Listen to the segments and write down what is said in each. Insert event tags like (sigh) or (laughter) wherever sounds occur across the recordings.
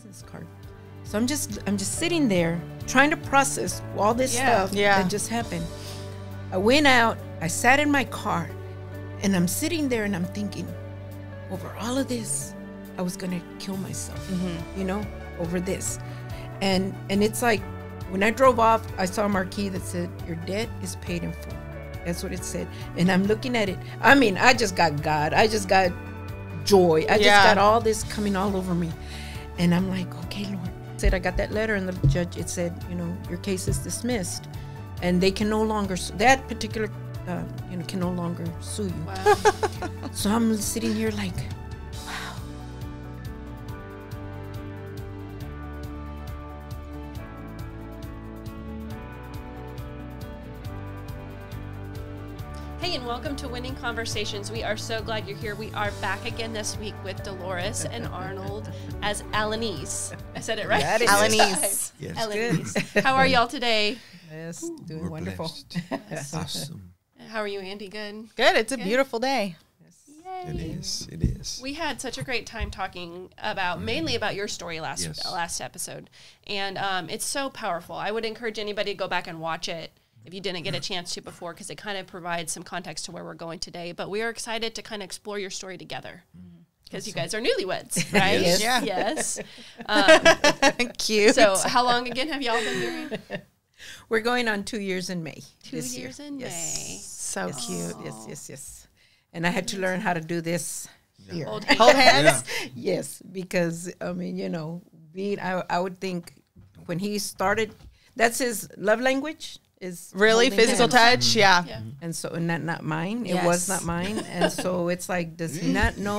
business card. So I'm just I'm just sitting there trying to process all this Yeah. stuff Yeah. that just happened. I went out, I sat in my car, and I'm sitting there and I'm thinking, over all of this, I was gonna kill myself, mm-hmm. you know, over this. And and it's like when I drove off, I saw a marquee that said, Your debt is paid in full. That's what it said. And I'm looking at it. I mean, I just got God. I just got joy. I just got all this coming all over me. And I'm like, okay, Lord. Said I got that letter, and the judge it said, you know, your case is dismissed, and they can no longer that particular, uh, you know, can no longer sue you. Wow. (laughs) So I'm sitting here like, Hey, and welcome to Winning Conversations. We are so glad you're here. We are back again this week with Dolores and Arnold (laughs) as Alaniz. I said it right. Got it. Alaniz. Yes. Alaniz. How are y'all today? Yes, doing We're wonderful. blessed. (laughs) Awesome. How are you, Andy? Good. Good. It's a beautiful day. Yay. It is. It is. We had such a great time talking about mainly about your story last Yes. last episode, and um, it's so powerful. I would encourage anybody to go back and watch it if you didn't get a chance to before, because it kind of provides some context to where we're going today. But we are excited to kind of explore your story together. Mm-hmm. Because you guys are newlyweds, (laughs) right? Yes. Yeah. Yes. (laughs) Um, cute. So, how long again have y'all been married? (laughs) We're going on two years in May. Two this years year. in yes. so Yes, cute. Yes, yes, yes. And I had to learn how to do this here. Hold Hold hands. Yes, because I mean, you know, being I, I would think when he started, that's his love language is Really physical hands. touch. Mm-hmm. Yeah. Yeah. and so and not not mine. It was not mine, (laughs) and so it's like, does he not (laughs) know?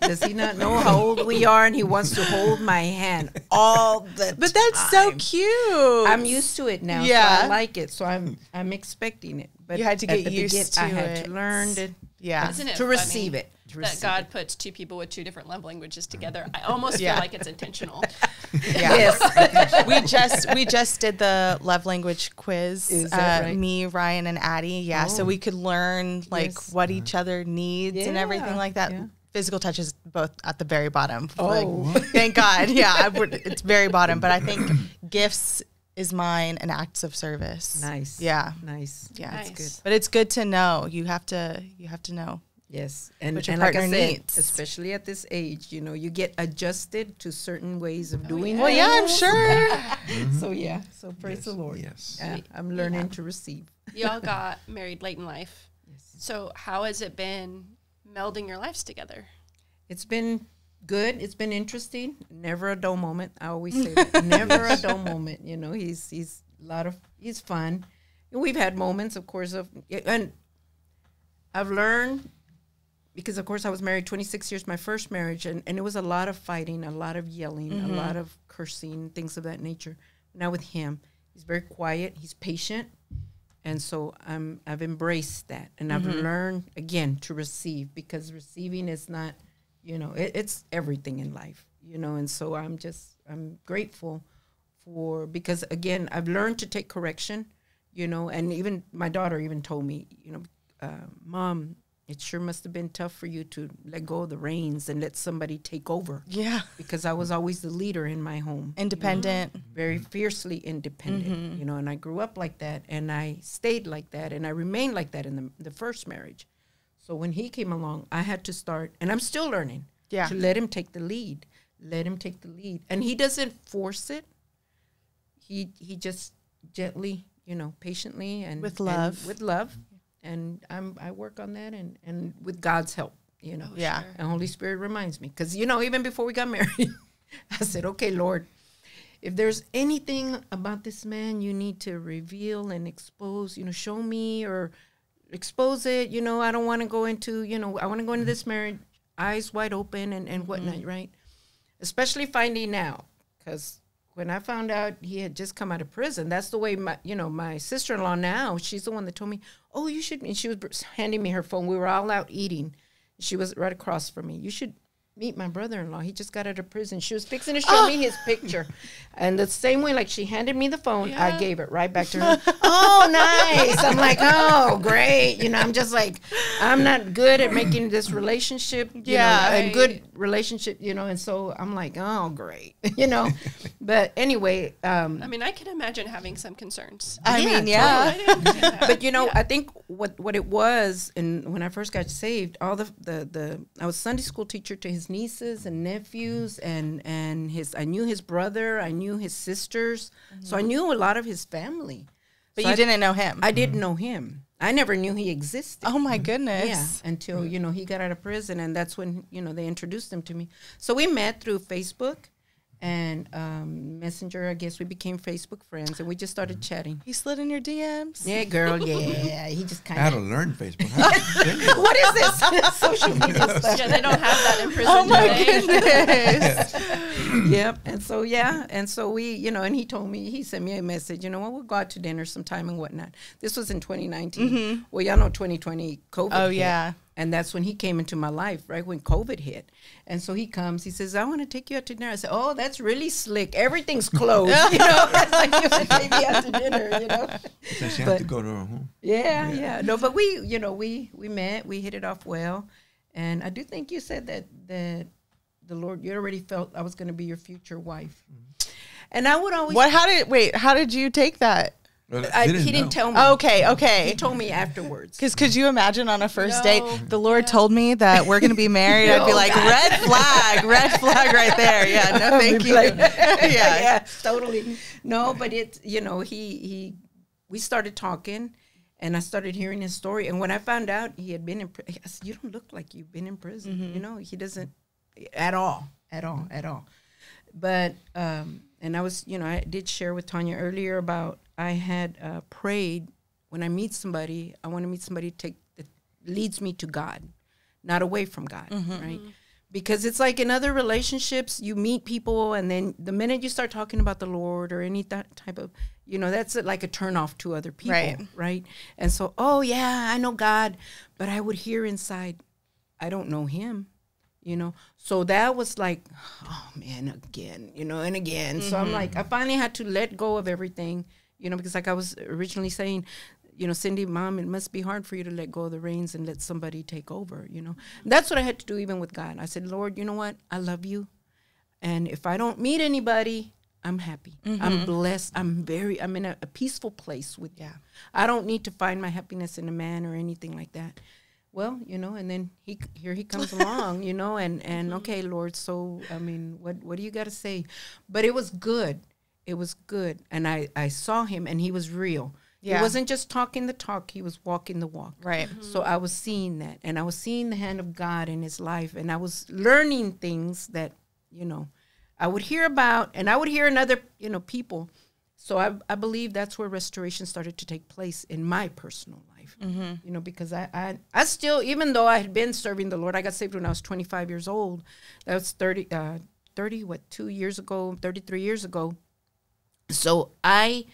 does he not know how old we are? And he wants to hold my hand all the But that's so cute. I'm used to it now. Yeah. so I like it. So I'm I'm expecting it. But You had to get used begin- I to had it. to learn to Yeah. To funny receive it. To that God it. puts two people with two different love languages together. I almost Yeah. feel like it's intentional. (laughs) Yeah. Yes. (laughs) we just we just did the love language quiz. Is uh, right? Me, Ryan, and Addie. Yeah, so Oh. we could learn like Yes. what each other needs and everything like that. yeah. Physical touch is both at the very bottom. Oh. Like, thank God. (laughs) Yeah, I would, it's very bottom. But I think gifts is mine and acts of service. Nice. Yeah. Nice. Yeah. Nice. That's good. But it's good to know. You have to. You have to know. Yes, and, What your and like I partner said, needs. especially at this age, you know, you get adjusted to certain ways of oh, doing. Well, oh, yeah, I'm things. sure. (laughs) Mm-hmm. So yeah, so praise the Lord. Yes. Yeah, I'm learning to receive. Y'all (laughs) got married late in life. Yes. So how has it been melding your lives together? It's been good. It's been interesting. Never a dull moment. I always say (laughs) that. Never a dull moment. You know, he's he's a lot of he's fun. We've had moments, of course, of and I've learned because of course I was married 26 years, my first marriage, and, and it was a lot of fighting, a lot of yelling, a lot of cursing, things of that nature. Now with him, he's very quiet, he's patient, and so I'm I've embraced that, and I've learned again to receive because receiving is not, you know, it, it's everything in life, you know, and so I'm just I'm grateful for because again I've learned to take correction, you know, and even my daughter even told me, you know, uh, mom, it sure must have been tough for you to let go of the reins and let somebody take over Yeah. because I was always the leader in my home Independent. very fiercely independent, mm-hmm. you know, and I grew up like that and I stayed like that and I remained like that in the, the first marriage. So when he came along, I had to start, and I'm still learning Yeah. to let him take the lead, let him take the lead. And he doesn't force it. He, he just gently, you know, patiently and With and love. with love. And I'm, I work on that and, and with God's help, you know. Yeah. And Holy Spirit reminds me, because you know, even before we got (laughs) married, I said, "Okay, Lord, if there's anything about this man you need to reveal and expose, you know, show me or expose it. You know, I don't want to go into, you know, I want to go into this marriage eyes wide open and and whatnot, mm-hmm. right? Especially finding out, because when I found out he had just come out of prison, that's the way my, you know, my sister in law now, she's the one that told me, oh, you should. And she was handing me her phone. We were all out eating. She was right across from me. You should meet my brother-in-law. He just got out of prison. She was fixing to show me his picture, and the same way, like she handed me the phone, I gave it right back to her. (laughs) oh, nice! I'm like, oh, great. You know, I'm just like, I'm not good at making this relationship. You Yeah. know, a good relationship. You know, and so I'm like, oh, great. (laughs) you know, but anyway, um, I mean, I can imagine having some concerns. I Yeah, mean, yeah. I (laughs) but you know, I think what what it was, and when I first got saved, all the the the I was Sunday school teacher to his nieces and nephews, and and his I knew his brother, I knew his sisters, so I knew a lot of his family. But So you I- didn't know him. I didn't know him. I never knew he existed. oh my goodness. Yeah, until you know he got out of prison, and that's when you know they introduced him to me. So we met through Facebook and um, Messenger. I guess we became Facebook friends, and we just started chatting. He slid in your DMs. Yeah, girl. (laughs) Yeah, he just kind I had to learn Facebook. How (laughs) do you say it? What is this (laughs) social media stuff? yeah, they don't have that in prison. Oh my goodness. Yep. And so yeah, and so we, you know, and he told me he sent me a message. You know, well, we'll go out to dinner sometime and whatnot. This was in 2019. Well, y'all know 2020 COVID. Oh, hit. yeah. And that's when he came into my life, right when COVID hit. And so he comes, he says, I want to take you out to dinner. I said, Oh, that's really slick. Everything's closed. (laughs) you know, (laughs) it's like you want to take me out to dinner, you know. Since you But- have to go to her home. Yeah, yeah. No, but we, you know, we we met, we hit it off well. And I do think you said that that the Lord you already felt I was going to be your future wife. Mm-hmm. And I would always What? How did? Wait. How did you take that? Well, I, didn't he didn't know. tell me. Okay. Okay. He told me afterwards. Because could you imagine on a first No. date, the Lord told me that we're going to be (laughs) married? I'd be like, God. red flag, red flag right there. Yeah, no, (laughs) thank you. Like- (laughs) yeah. yeah, totally. No, but it's you know he he we started talking, and I started hearing his story. And when I found out he had been in, pri- I said, "You don't look like you've been in prison. Mm-hmm. You know, he doesn't at all, at all, at all." But um, and I was, you know, I did share with Tanya earlier about I had uh, prayed when I meet somebody, I want to meet somebody take that leads me to God, not away from God, mm-hmm, right? Mm-hmm. Because it's like in other relationships, you meet people, and then the minute you start talking about the Lord or any that type of, you know, that's like a turnoff to other people, Right. right? And so, oh yeah, I know God, but I would hear inside, I don't know Him, you know. So that was like, oh man, again, you know, and again. So I'm mm-hmm. like, I finally had to let go of everything, you know, because like I was originally saying, you know, Cindy, mom, it must be hard for you to let go of the reins and let somebody take over, you know. That's what I had to do even with God. I said, Lord, you know what? I love you. And if I don't meet anybody, I'm happy. I'm mm-hmm. blessed. I'm very, I'm in a, a peaceful place with you. Yeah. I don't need to find my happiness in a man or anything like that. Well, you know, and then he here he comes (laughs) along, you know, and and mm-hmm. okay, Lord, so I mean, what what do you got to say? But it was good. It was good, and I I saw him, and he was real. Yeah. He wasn't just talking the talk; he was walking the walk. Right. So I was seeing that, and I was seeing the hand of God in his life, and I was learning things that you know I would hear about, and I would hear in other you know people. So I I believe that's where restoration started to take place in my personal life. You know, because I, I I still even though I had been serving the Lord, I got saved when I was 25 years old. That was 30 uh 30 what two years ago, 33 years ago. So I,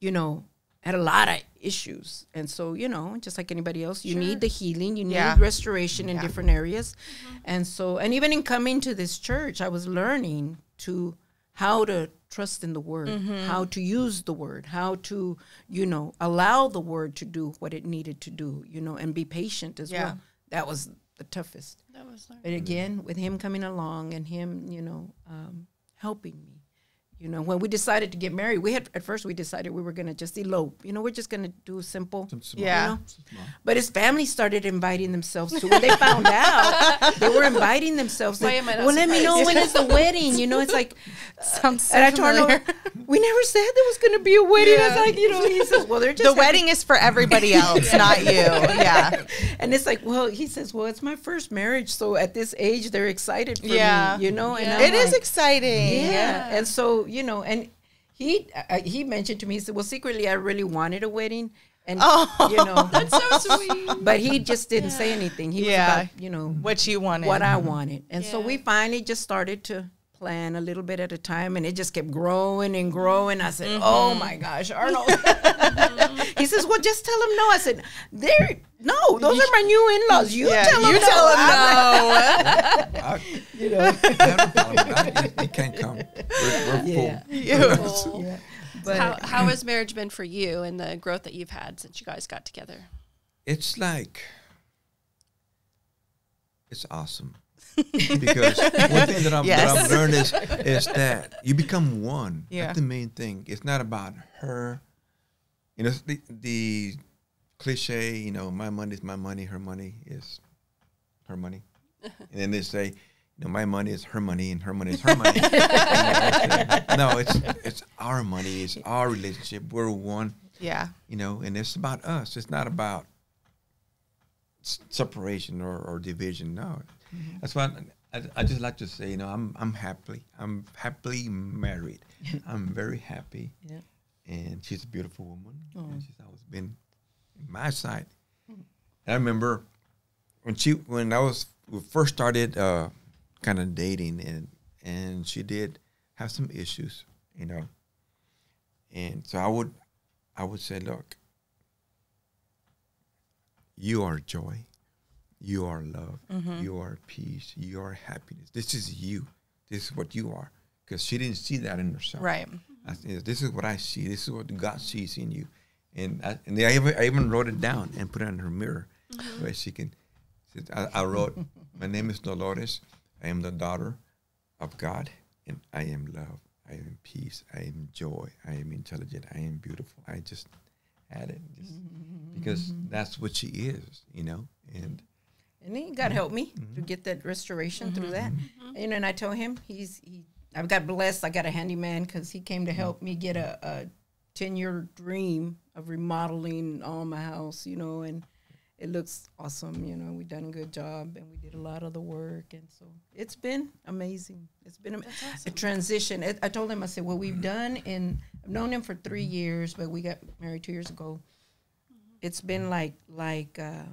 you know, had a lot of issues. And so, you know, just like anybody else, you need the healing, you need Yeah. restoration in different areas. And so, and even in coming to this church, I was learning to how to trust in the word, how to use the word, how to, you know, allow the word to do what it needed to do, you know, and be patient as Yeah. well. That was the toughest. That was. But again, with him coming along and him, you know, um, helping me, you know, when we decided to get married, we had at first we decided we were going to just elope. You know, we're just going to do simple. Some small- Yeah. You know? But his family started inviting themselves to when they found out they were inviting themselves. Why like, am I not well, let me know when is the wedding. You know, it's like, (laughs) Sounds so and I told familiar. her, we never said there was going to be a wedding. Yeah. It's like, you know, he says, well, they're just The happy- wedding is for everybody else, (laughs) not you. Yeah. and it's like, well, he says, well, it's my first marriage, so at this age, they're excited for Yeah. me, you know. And I'm It is like, exciting. yeah. And so, you know, and he uh, he mentioned to me, he said, well, secretly, I really wanted a wedding, and Oh. you know, (laughs) That's so sweet. but he just didn't say anything. He Yeah. was about, you know, What you wanted. what I wanted, and so we finally just started to plan a little bit at a time, and it just kept growing and growing. I said, Mm-hmm. "Oh my gosh, Arnold!" (laughs) he says, "Well, just tell him no." I said, "They're no, those are my new in-laws. You Yeah, tell them you no." tell him no. (laughs) I, you know, I have no problem with that. He, he can't come. We're, we're Yeah. full. Yeah. But how, how has marriage been for you and the growth that you've had since you guys got together? It's like it's awesome because one thing that I'm, that Yes. I've learned is is that you become one. Yeah. That's the main thing. It's not about her. You know the, the cliche. You know, my money is my money. Her money is her money. and then they say, you know, my money is her money, and her money is her money. (laughs) no, it's it's our money. It's our relationship. We're one Yeah. you know, and it's about us. It's not about separation or, or division. No, that's why I, I just like to say, you know, I'm I'm happily I'm happily married. (laughs) I'm very happy, Yeah. and she's a beautiful woman, and she's always been in my side. I remember when she when I was we first started uh, kind of dating, and and she did have some issues, you know, and so I would I would say, look, you are joy, you are love, mm-hmm. you are peace, you are happiness. This is you. This is what you are. Because she didn't see that in herself. Right. I this is what I see. This is what God sees in you. And I, and I, even, I even wrote it down and put it on her mirror mm-hmm. where she can. I, I wrote, My name is Dolores. I am the daughter of God, and I am love. I am peace. I am joy. I am intelligent. I am beautiful. I just added just mm-hmm. because that's what she is, you know. And And then God helped me to mm-hmm. get that restoration through mm-hmm. that. Mm-hmm. You know, and I told him he's he. I've got blessed. I got a handyman because he came to help me get a, a ten year dream of remodeling all my house. You know, and it looks awesome. You know, we done a good job and we did a lot of the work, and so it's been amazing. It's been a, a transition. It, I told him I said, well, we've done and I've known him for three years, but we got married two years ago. It's been like like. Uh,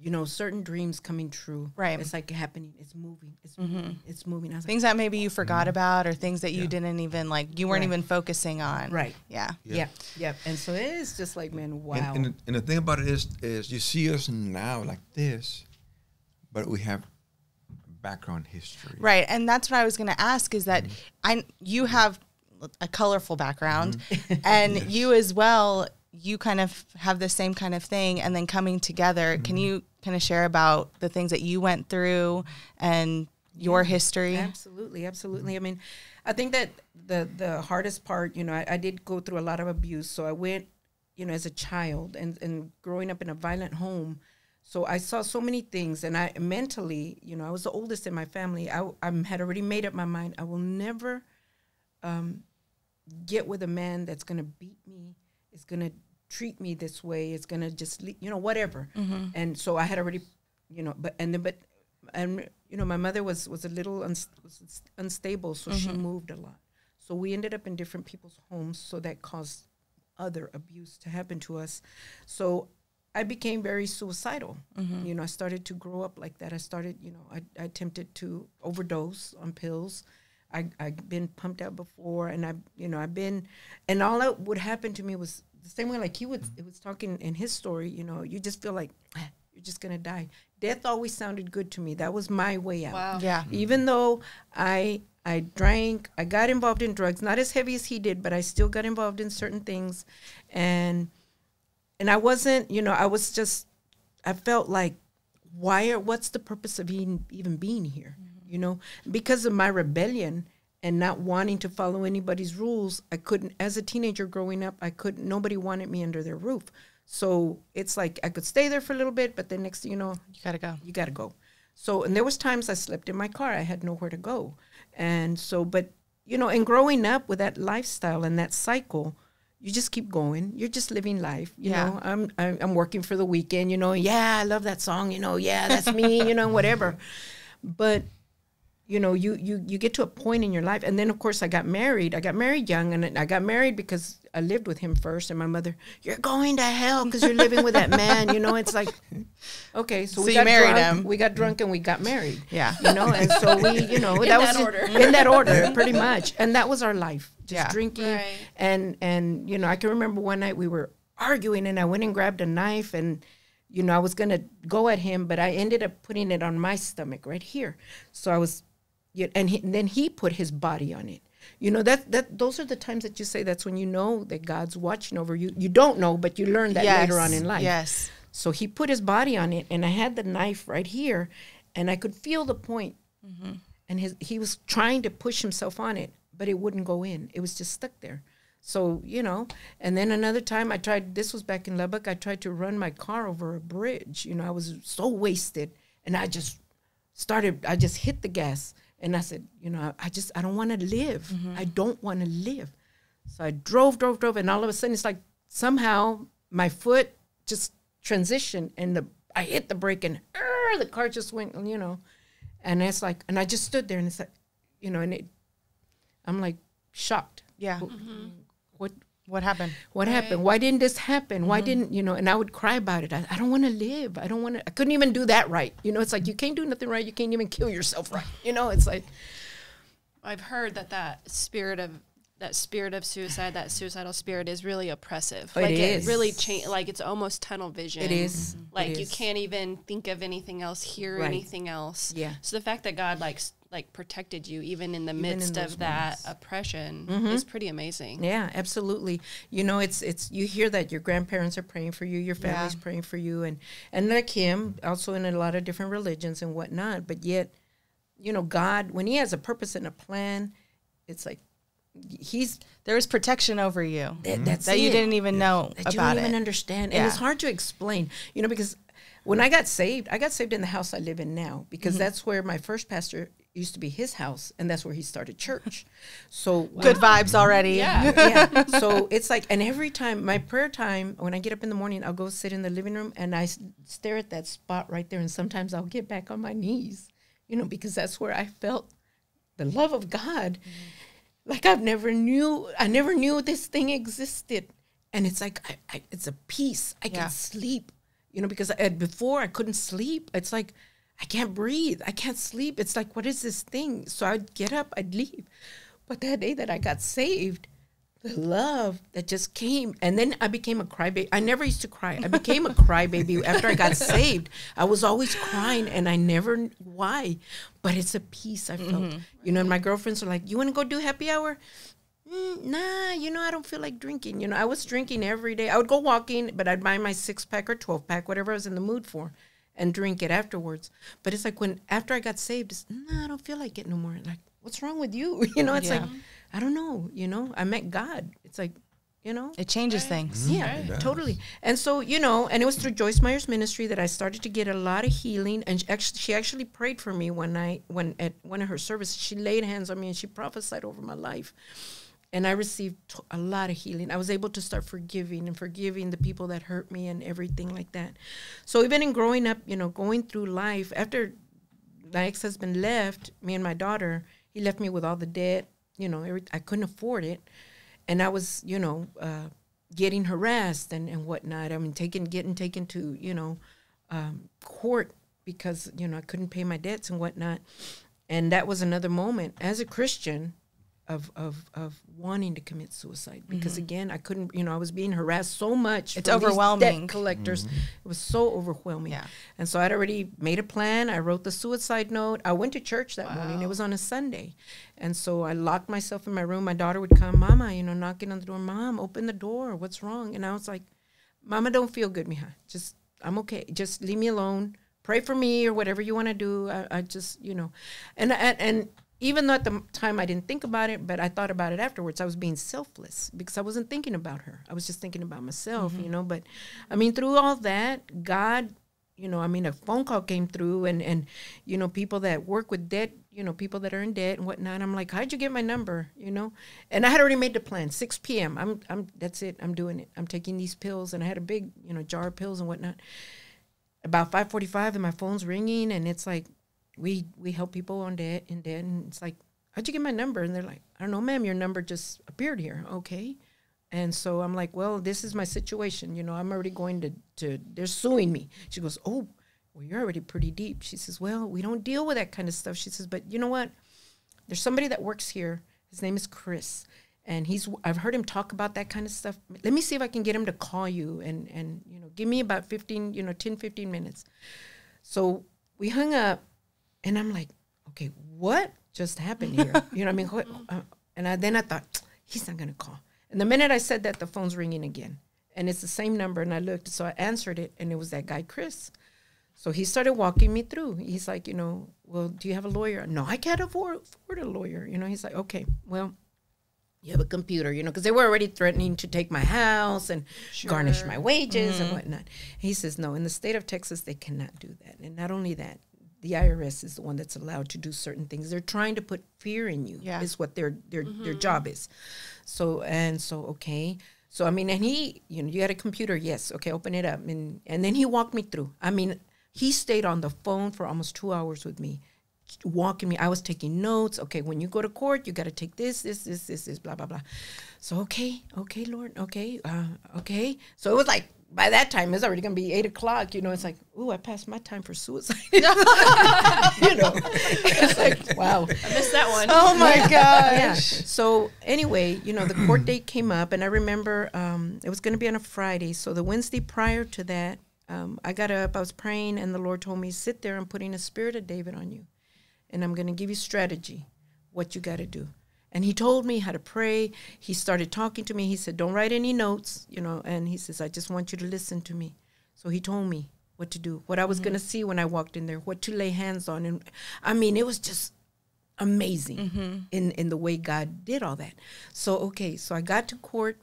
you know, certain dreams coming true. Right. It's like happening. It's moving. It's mm-hmm. moving. It's moving. I was Things that maybe you forgot mm-hmm. about or things that you Yeah. didn't even like you weren't Right. even focusing on. right. Yeah. Yeah. yeah. And so it is just like, man, wow. And, and, and the thing about it is, is you see us now like this, but we have background history. Right. And that's what I was going to ask is that mm-hmm. I you have a colorful background and (laughs) you as well you kind of have the same kind of thing and then coming together. Can you kind of share about the things that you went through and your history? Absolutely, absolutely. I mean, I think that the the hardest part, you know, I, I did go through a lot of abuse. So I went, you know, as a child and and growing up in a violent home. So I saw so many things, and I mentally, you know, I was the oldest in my family. I I had already made up my mind. I will never um, get with a man that's going to beat me, is going to treat me this way, is going to just, le- you know, whatever. Mm-hmm. And so I had already, you know, but and then but and you know, my mother was was a little was unstable, so she mm-hmm. moved a lot. So we ended up in different people's homes, so that caused other abuse to happen to us. So I became very suicidal. Mm-hmm. You know, I started to grow up like that. I started, you know, I, I attempted to overdose on pills. I I've been pumped out before, and I, you know, I've been, and all that would happen to me was the same way like he was. It was talking in his story. You know, you just feel like "Ah, you're just gonna die. Death always sounded good to me. That was my way out Wow. Yeah. even though I I drank, I got involved in drugs, not as heavy as he did, but I still got involved in certain things, and and I wasn't, you know, I was just, I felt like, why are, what's the purpose of even even being here, you know, because of my rebellion and not wanting to follow anybody's rules, I couldn't. As a teenager growing up, I couldn't. Nobody wanted me under their roof, so it's like I could stay there for a little bit, but then next thing you know, You got to go. you got to go. So, and there was times I slept in my car. I had nowhere to go. And so, but, you know, and growing up with that lifestyle and that cycle, you just keep going. You're just living life. You Yeah. know, I'm, I'm I'm working for the weekend. You know, yeah, I love that song. You know, yeah, that's me. You know, (laughs) whatever. But you know, you you you get to a point in your life, and then of course I got married. I got married young, and I got married because I lived with him first, and my mother, you're going to hell because you're living with that man. You know, it's like, (laughs) okay, so, So we you got married drunk, him. We got drunk and we got married. Yeah. you know, and so we, you know, (laughs) In that that was order. in that order, (laughs) pretty much, and that was our life, just Yeah. drinking, Right. and and you know, I can remember one night we were arguing, and I went and grabbed a knife and you know, I was gonna go at him, but I ended up putting it on my stomach right here. So I was, and, he, and then he put his body on it. You know that that those are the times that you say that's when you know that God's watching over you. You don't know, but you learn that later on in life. Yes. So he put his body on it, and I had the knife right here, and I could feel the point. Mm-hmm. And his he was trying to push himself on it, but it wouldn't go in. It was just stuck there. So you know, and then another time I tried. This was back in Lubbock. I tried to run my car over a bridge. You know, I was so wasted, and I just started. I just hit the gas, and I said, you know, I, I just I don't want to live. Mm-hmm. I don't want to live. So I drove, drove, drove, and all of a sudden it's like somehow my foot just transitioned, and the I hit the brake, and "Arr!" the car just went, you know, and it's like, and I just stood there, and it's like, you know, and it, I'm like shocked. Yeah. Mm-hmm. What What happened? what happened? Why didn't this happen? Why mm-hmm. didn't you know? And I would cry about it. I, I don't want to live. I don't want to. I couldn't even do that right. You know, it's like you can't do nothing right. You can't even kill yourself right. You know, it's like I've heard that that spirit of that spirit of suicide, that suicidal spirit, is really oppressive. It like is. it really change. Like it's almost tunnel vision. It is. Mhm. Like It you is. can't even think of anything else, hear Right. anything else. Yeah. So the fact that God like like protected you even in the Even midst those of that moments. Mm-hmm. oppression is pretty amazing. Yeah, absolutely. You know, it's it's you hear that your grandparents are praying for you, your family's Yeah. praying for you, and and like him, also in a lot of different religions and whatnot. But yet, you know, God, when He has a purpose and a plan, it's like He's There was protection over you that, that's that you didn't even know that you about don't even it. understand, and it's hard to explain. You know, because when I got saved, I got saved in the house I live in now because Mm-hmm. that's where my first pastor used to be his house, and that's where he started church. So Good vibes already. Yeah. (laughs) yeah. So it's like, and every time my prayer time, when I get up in the morning, I'll go sit in the living room and I s- stare at that spot right there. And sometimes I'll get back on my knees, you know, because that's where I felt the love of God. Like I've never knew, I never knew this thing existed. And it's like, I, I, it's a peace. I Yeah. can sleep, you know, because I, before I couldn't sleep. It's like, I can't breathe. I can't sleep. It's like, what is this thing? So I'd get up, I'd leave. But that day that I got saved, the love that just came, and then I became a crybaby. I never used to cry. I became a (laughs) crybaby after I got saved. I was always crying, and I never why, but it's a peace I felt. You know, and my girlfriends were like, "You want to go do happy hour?" Mm, nah, you know, I don't feel like drinking. You know, I was drinking every day. I would go walking, but I'd buy my six pack or 12 pack, whatever I was in the mood for, and drink it afterwards. But it's like when, after I got saved, it's, nah, I don't feel like it no more. Like, what's wrong with you? (laughs) You know, it's like, I don't know. You know, I met God. It's like, you know, It changes things. yeah, It does. totally. And so, you know, and it was through Joyce Meyer's ministry that I started to get a lot of healing. And she actually, she actually prayed for me one night when at one of her services. She laid hands on me and she prophesied over my life. And I received t- a lot of healing. I was able to start forgiving and forgiving the people that hurt me and everything like that. So even in growing up, you know, going through life, after my ex husband left, me and my daughter, he left me with all the debt. You know, every, I couldn't afford it, and I was, you know, uh, getting harassed and and whatnot. I mean, taken getting taken to you know um, court because you know I couldn't pay my debts and whatnot. And that was another moment as a Christian of of of wanting to commit suicide because again I couldn't you know I was being harassed so much. Mm-hmm. It's from these overwhelming. Debt collectors, it was so overwhelming. Yeah. And so I'd already made a plan. I wrote the suicide note. I went to church that morning. It was on a Sunday. And so I locked myself in my room. My daughter would come, Mama, you know, knocking on the door. Mom, open the door. What's wrong? And I was like, Mama, don't feel good, mija. Just, I'm okay. Just leave me alone. Pray for me or whatever you want to do. I, I just, you know. And, and, and even though at the time I didn't think about it, but I thought about it afterwards. I was being selfless because I wasn't thinking about her. I was just thinking about myself, you mm-hmm. know. But I mean, through all that, God you know, I mean, a phone call came through, and and you know, people that work with debt, you know, people that are in debt and whatnot. I'm like, how'd you get my number? You know, and I had already made the plan. 6 p.m. I'm I'm that's it. I'm doing it. I'm taking these pills, and I had a big you know jar of pills and whatnot. About 5:45, and my phone's ringing, and it's like, we we help people on debt in debt, and it's like, how'd you get my number? And they're like, I don't know, ma'am, your number just appeared here. Okay. And so I'm like, well, this is my situation. You know, I'm already going to, to they're suing me. She goes, oh, well, you're already pretty deep. She says, well, we don't deal with that kind of stuff. She says, but you know what? There's somebody that works here. His name is Chris. And he's, I've heard him talk about that kind of stuff. Let me see if I can get him to call you and, and, you know, give me about 15, you know, 10, 15 minutes. So we hung up and I'm like, okay, what just happened here? (laughs) you know what I mean? Uh, and I, then I thought, he's not going to call. And the minute I said that, the phone's ringing again. And it's the same number. And I looked, so I answered it, and it was that guy, Chris. So he started walking me through. He's like, you know, well, do you have a lawyer? No, I can't afford, afford a lawyer. You know, he's like, okay, well, you have a computer, you know, because they were already threatening to take my house and garnish my wages mm-hmm. and whatnot. he says, no, in the state of Texas, they cannot do that. And not only that, the IRS is the one that's allowed to do certain things. They're trying to put fear in you. Yeah. Is what their their mm-hmm. their job is. So and so okay. So I mean, and he, you know, you had a computer, yes, okay, open it up, and and then he walked me through. I mean, he stayed on the phone for almost two hours with me, walking me. I was taking notes. Okay, when you go to court, you got to take this, this, this, this, this, blah, blah, blah. So okay, okay, Lord, okay, uh, okay. So it was like by that time it's already gonna be eight o'clock. You know, it's like, ooh, I passed my time for suicide. (laughs) (laughs) you know, it's like, wow, I missed that one. Oh my gosh. Yeah. So anyway, you know, the court date came up, and I remember um, it was gonna be on a Friday. So the Wednesday prior to that, um, I got up, I was praying, and the Lord told me, sit there. I'm putting a spirit of David on you, and I'm gonna give you strategy, what you got to do. And he told me how to pray. He started talking to me. He said, Don't write any notes, you know, and he says, I just want you to listen to me. So he told me what to do, what I was mm-hmm. going to see when I walked in there, what to lay hands on. And I mean, it was just amazing mm-hmm. in, in the way God did all that. So, okay, so I got to court.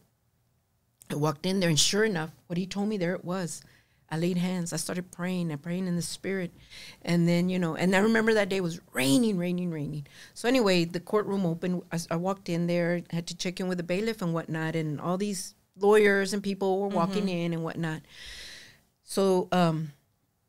I walked in there, and sure enough, what he told me, there it was. I laid hands. I started praying and praying in the spirit. And then, you know, and I remember that day was raining, raining, raining. So anyway, the courtroom opened. I, I walked in there, had to check in with the bailiff and whatnot. And all these lawyers and people were walking mm-hmm. in and whatnot. So um,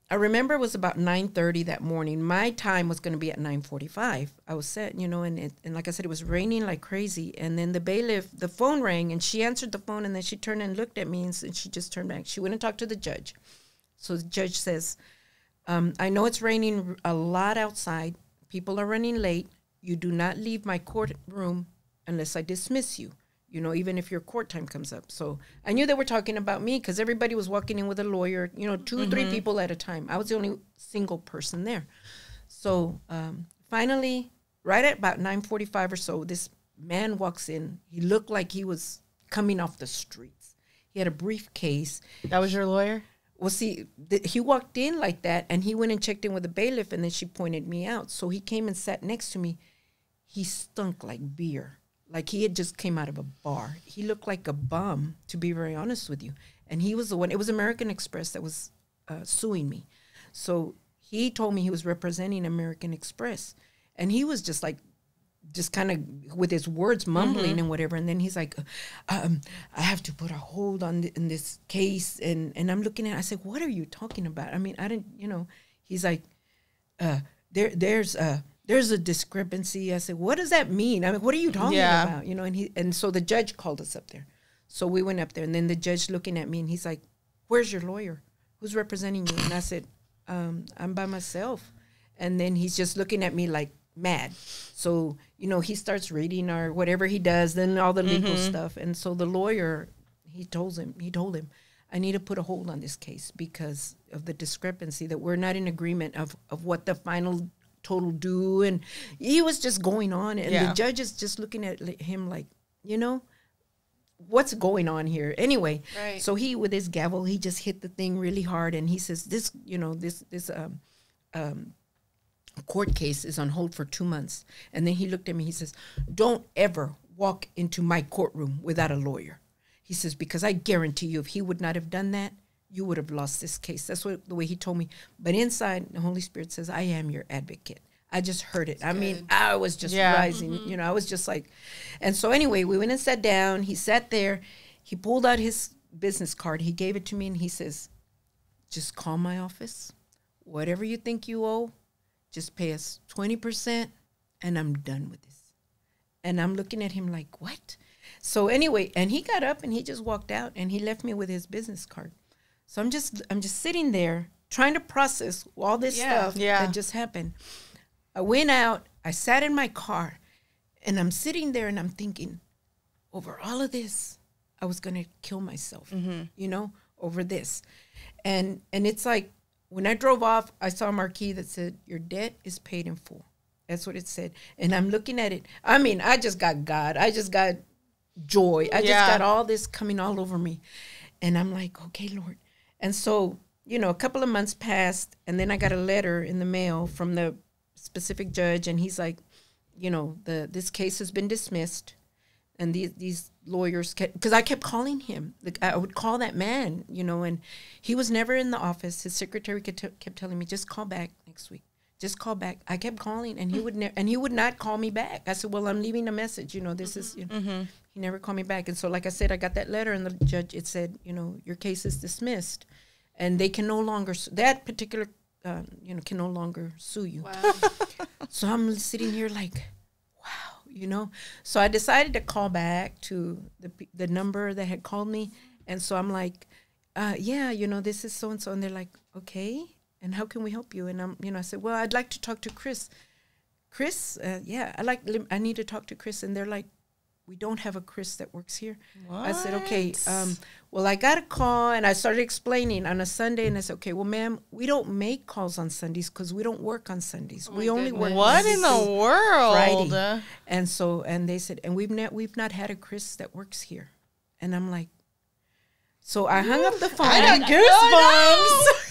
I remember it was about 9.30 that morning. My time was going to be at 9.45. I was set, you know, and, it, and like I said, it was raining like crazy. And then the bailiff, the phone rang, and she answered the phone, and then she turned and looked at me, and, and she just turned back. She went and talked to the judge. So the judge says, um, I know it's raining a lot outside. People are running late. You do not leave my courtroom unless I dismiss you you know, even if your court time comes up. So I knew they were talking about me because everybody was walking in with a lawyer, you know, 2 mm-hmm. three people at a time. I was the only single person there. So um, finally, right at about 9.45 or so, this man walks in. He looked like he was coming off the streets. He had a briefcase. That was your lawyer? Well, see, th- he walked in like that, and he went and checked in with the bailiff, and then she pointed me out. So he came and sat next to me. He stunk like beer like he had just came out of a bar. He looked like a bum, to be very honest with you. And he was the one. It was American Express that was uh, suing me. So he told me he was representing American Express, and he was just like, just kind of with his words mumbling mm-hmm. and whatever. And then he's like, um, "I have to put a hold on the, in this case." And and I'm looking at. I said, "What are you talking about?" I mean, I didn't. You know, he's like, uh, "There, there's a." there's a discrepancy. I said, what does that mean? I mean, what are you talking yeah. about? You know, and he and so the judge called us up there. So we went up there, and then the judge looking at me, and he's like, "Where's your lawyer? Who's representing you?" And I said, um, "I'm by myself." And then he's just looking at me like mad. So you know, he starts reading or whatever he does, then all the legal mm-hmm. stuff. And so the lawyer, he told him, he told him, I need to put a hold on this case because of the discrepancy that we're not in agreement of of what the final total do and he was just going on and yeah. the judge is just looking at him like you know what's going on here anyway right. so he with his gavel he just hit the thing really hard and he says this you know this this um, um, court case is on hold for two months and then he looked at me he says don't ever walk into my courtroom without a lawyer he says because i guarantee you if he would not have done that you would have lost this case. That's what the way he told me. But inside, the Holy Spirit says, I am your advocate. I just heard it. That's I good. mean, I was just yeah. rising. Mm-hmm. You know, I was just like, and so anyway, we went and sat down. He sat there. He pulled out his business card. He gave it to me, and he says, "Just call my office. Whatever you think you owe, just pay us 20% and I'm done with this. And I'm looking at him like, what? So anyway, and he got up and he just walked out and he left me with his business card. So I'm just I'm just sitting there trying to process all this Yeah. stuff Yeah. that just happened. I went out, I sat in my car, and I'm sitting there and I'm thinking, over all of this, I was gonna kill myself, mm-hmm. you know, over this. And and it's like when I drove off, I saw a marquee that said, Your debt is paid in full. That's what it said. And I'm looking at it. I mean, I just got God. I just got joy. I Yeah. just got all this coming all over me. And I'm like, okay, Lord. And so, you know, a couple of months passed, and then I got a letter in the mail from the specific judge, and he's like, you know, the this case has been dismissed, and these these lawyers because I kept calling him. I would call that man, you know, and he was never in the office. His secretary kept, kept telling me, just call back next week. Just call back. I kept calling, and he would ne- and he would not call me back. I said, "Well, I'm leaving a message. You know, this is." You know. He never called me back, and so, like I said, I got that letter, and the judge it said, "You know, your case is dismissed, and they can no longer that particular, uh, you know, can no longer sue you." Wow. (laughs) So I'm sitting here like, wow, you know. So I decided to call back to the the number that had called me, and so I'm like, uh, yeah, you know, this is so and so, and they're like, okay, and how can we help you? And I'm, you know, I said, well, I'd like to talk to Chris. Chris, uh, yeah, I like, I need to talk to Chris, and they're like, we don't have a Chris that works here. What? I said, okay, um, well, I got a call, and I started explaining on a Sunday, and I said, okay, well, ma'am, we don't make calls on Sundays because we don't work on Sundays. we only work. What in the world? Friday. And so, and they said, and we've not, we've not had a Chris that works here. And I'm like, so I hung up the phone. I (laughs) got goosebumps.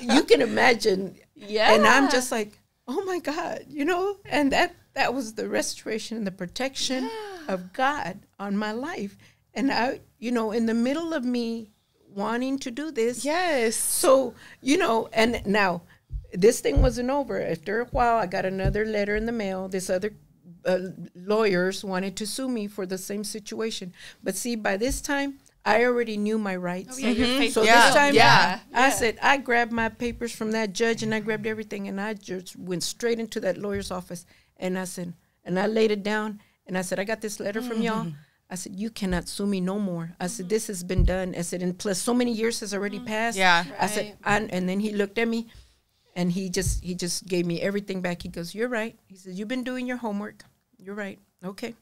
You can imagine. Yeah. And I'm just like, oh my God, you know, and that that was the restoration and the protection of God on my life. And I, you know, in the middle of me wanting to do this, yes. so, you know, and now this thing wasn't over. After a while, I got another letter in the mail. This other uh, lawyers wanted to sue me for the same situation. But see, by this time, I already knew my rights. Oh, yeah, you're mm-hmm. faithful. So Yeah. this time, Yeah. I said, I grabbed my papers from that judge and I grabbed everything and I just went straight into that lawyer's office and I said, and I laid it down and I said, I got this letter from y'all. Mm-hmm. I said, you cannot sue me no more. I said, this has been done. I said, and plus so many years has already mm-hmm. passed. Yeah. Right. I said, Right. I, and then he looked at me and he just he just gave me everything back. He goes, You're right. He says, You've been doing your homework. You're right. Okay.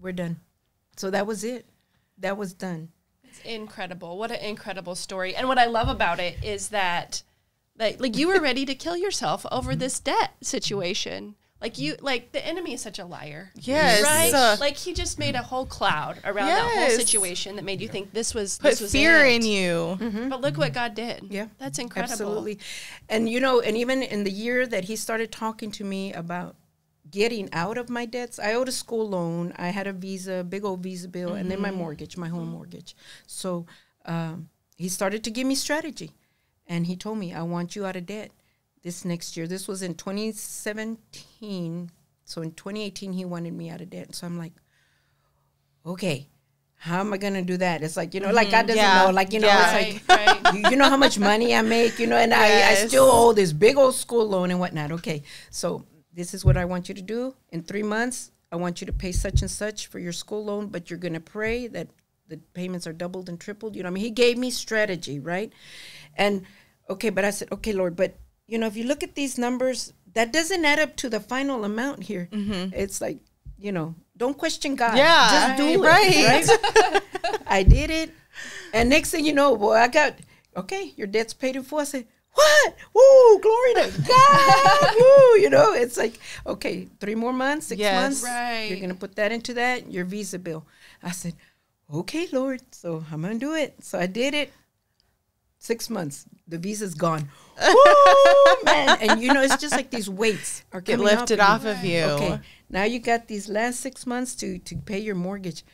We're done. So that was it. That was done. It's incredible. What an incredible story. And what I love about it is that that like you were ready to kill yourself over this debt situation. Like you like the enemy is such a liar. Yes. Right? Uh, like he just made a whole cloud around that whole situation that made you think this was Put this was fear it. in you. But look what God did. Mm-hmm. Yeah. That's incredible. Absolutely. And you know, and even in the year that he started talking to me about getting out of my debts, I owed a school loan. I had a visa, big old visa bill, and then my mm-hmm. mortgage, my home mm-hmm. mortgage. So um, he started to give me strategy. And he told me, I want you out of debt this next year. This was in 2017. So in 2018, he wanted me out of debt. So I'm like, okay, how am I going to do that? It's like, you know, like God mm-hmm. doesn't Yeah. know. Like, you know, Yeah. it's like, Right, right. you, (laughs) you know how much money I make, you know, and I, I still owe this big old school loan and whatnot. Okay, so this is what I want you to do. In three months, I want you to pay such and such for your school loan, but you're going to pray that the payments are doubled and tripled. You know, what I mean, he gave me strategy, right? And okay, but I said, okay, Lord, but you know, if you look at these numbers, that doesn't add up to the final amount here. Mm-hmm. It's like, you know, don't question God. Yeah, just do right. it. Right. (laughs) I did it, and next thing you know, boy, I got okay. Your debt's paid in full. I said, what? Woo! Glory to God! (laughs) Woo! You know, it's like okay, three more months, six Yes. months. Right. You're gonna put that into that your visa bill. I said, okay, Lord. So I'm gonna do it. So I did it. Six months, the visa's gone. (laughs) Woo, man! And you know, it's just like these weights are Get lifted off off of you. Okay, now you got these last six months to to pay your mortgage.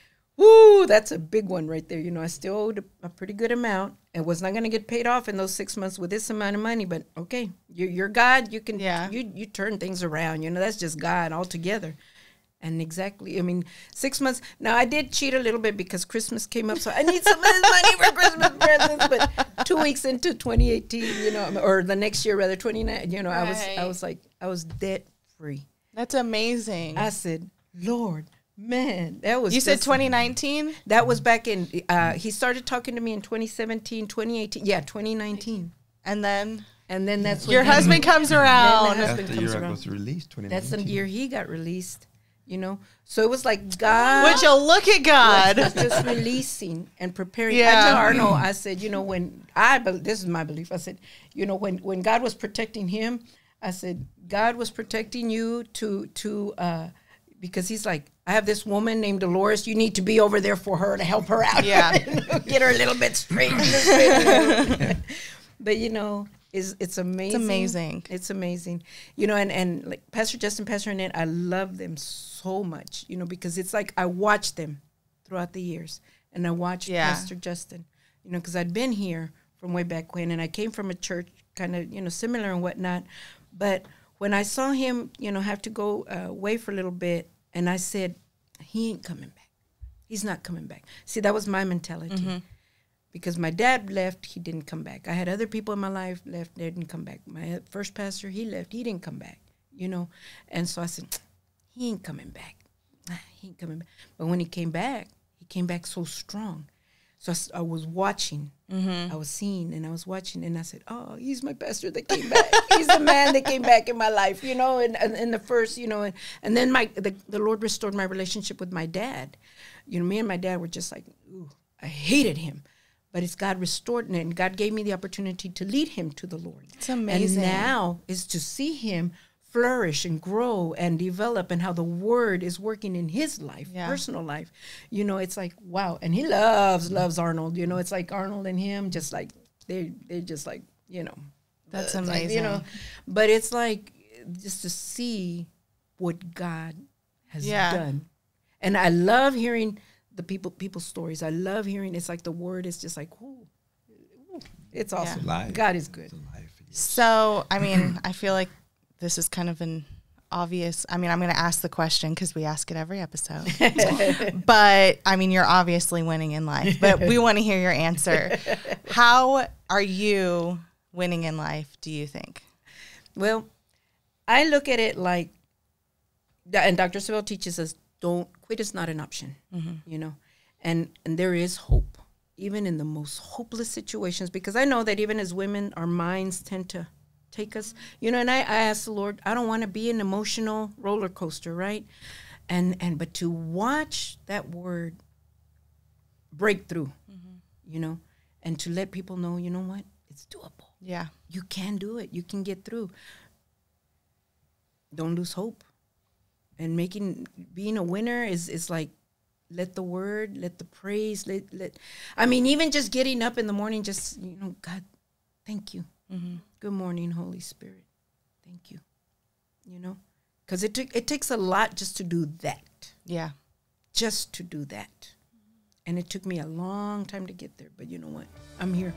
Woo, that's a big one right there. You know, I still owed a, pretty good amount. It was not going to get paid off in those six months with this amount of money, but okay, you're, you're God. You can, Yeah. you you turn things around. You know, that's just God altogether. And exactly, I mean, six months. Now I did cheat a little bit because Christmas came up, so I need some of this money for Christmas presents. But two weeks into 2018, you know, or the next year rather, 29. You know, I was I was like I was debt free. That's amazing. I said, Lord, man, that was you said 2019? That was back in. Uh, he started talking to me in 2017, 2018. Yeah, 2019. And then And then that's when your husband comes around. husband That's the comes year I around. was released. That's the year he got released. You know, so it was like God. Would you look at God? just releasing and preparing. I Yeah. tell Arnold, I said, you know, when I, bel- this is my belief. I said, you know, when when God was protecting him, I said, God was protecting you to to uh, because he's like, I have this woman named Dolores. You need to be over there for her to help her out. Yeah. (laughs) Get her a little bit straight. in the straight. (laughs) (laughs) but you know, it's it's amazing. It's amazing. It's amazing. You know, and and like Pastor Justin, Pastor Annette, I love them so much. You know, because it's like I watched them throughout the years, and I watched Yeah. Pastor Justin. You know, because I'd been here from way back when, and I came from a church kind of you know similar and whatnot. But when I saw him, you know, have to go uh, away for a little bit, and I said, he ain't coming back. He's not coming back. See, that was my mentality because my dad left, he didn't come back. I had other people in my life left, they didn't come back. My first pastor, he left, he didn't come back, you know. And so I said, he ain't coming back. He ain't coming back. But when he came back, he came back so strong. So I was watching, mm-hmm. I was seeing, and I was watching, and I said, "Oh, he's my pastor that came back. he's the man that came back in my life, you know." And and, and the first, you know, and, and then my the, the Lord restored my relationship with my dad. You know, me and my dad were just like, "Ooh, I hated him." But it's God restored it, and God gave me the opportunity to lead him to the Lord. It's amazing. And now is to see him flourish and grow and develop, and how the Word is working in his life, Yeah. personal life. You know, it's like wow, and he loves loves Arnold. You know, it's like Arnold and him, just like they they just like you know, That's it's like, amazing. you know, but it's like just to see what God has Yeah. done, and I love hearing the people people's stories. I love hearing. It's like the word is just like, ooh, ooh, it's awesome. Alive. God is good. It's. Yes. So, I mean, (clears throat) I feel like this is kind of an obvious. I mean, I'm going to ask the question because we ask it every episode. (laughs) but I mean, you're obviously winning in life, but we (laughs) want to hear your answer. How are you winning in life, do you think? Well, I look at it like, and Dr. Savelle teaches us, don't quit is not an option, mm-hmm. you know, and and there is hope, even in the most hopeless situations, because I know that even as women, our minds tend to take us, you know, and I, I ask the Lord, I don't want to be an emotional roller coaster, right? And and but to watch that word breakthrough, mm-hmm. you know, and to let people know, you know what, it's doable Yeah. you can do it. You can get through. Don't lose hope. And making being a winner is is like let the word, let the praise, let let. I mean, even just getting up in the morning, just you know, God, thank you. Mm-hmm. Good morning, Holy Spirit. Thank you. You know, because it it takes a lot just to do that, Yeah. just to do that, and it took me a long time to get there. But you know what? I'm here.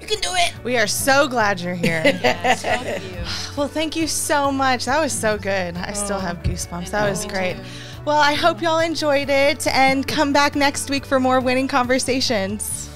You can do it. We are so glad you're here. (laughs) Of you. (sighs) well, thank you so much. That was so good. I still have oh, goosebumps. That was great. too. Well, I hope y'all enjoyed it and come back next week for more winning conversations.